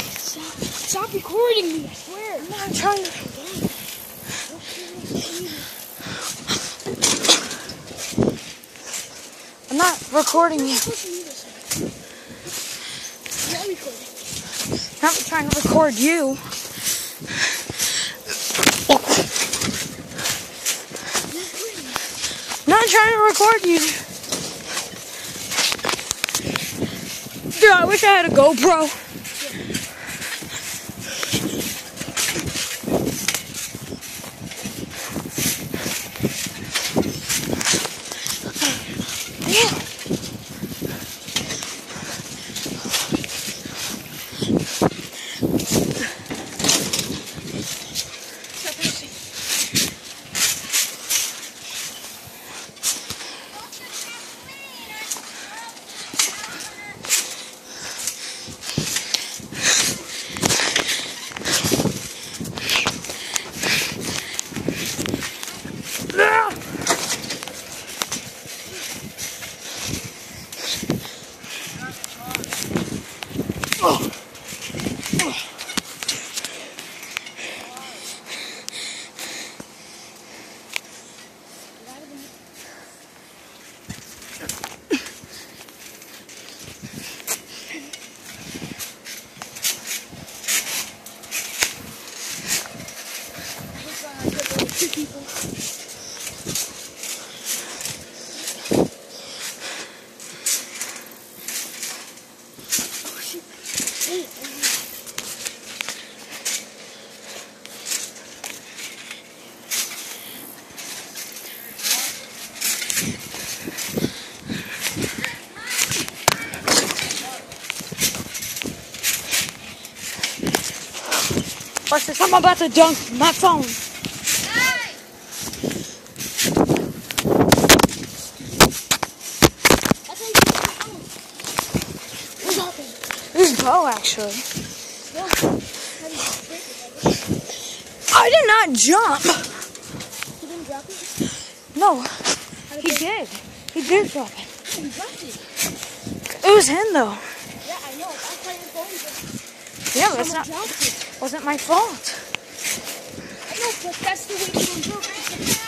Stop, stop recording me, I swear. I'm not trying to. I'm not recording you. I'm not trying to record you. I'm not trying to record you. Dude, I wish I had a GoPro. Damn. People. Watch this. I'm about to dunk my phone. This actually. I did not jump. You didn't drop it? No, he did. He did drop it. It was him, though. Yeah, I know. That's how your phone goes. Yeah, but it's not. Wasn't my fault. But that's the way you